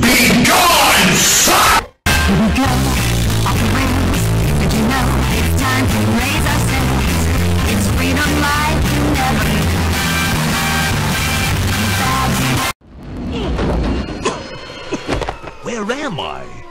Be where am I?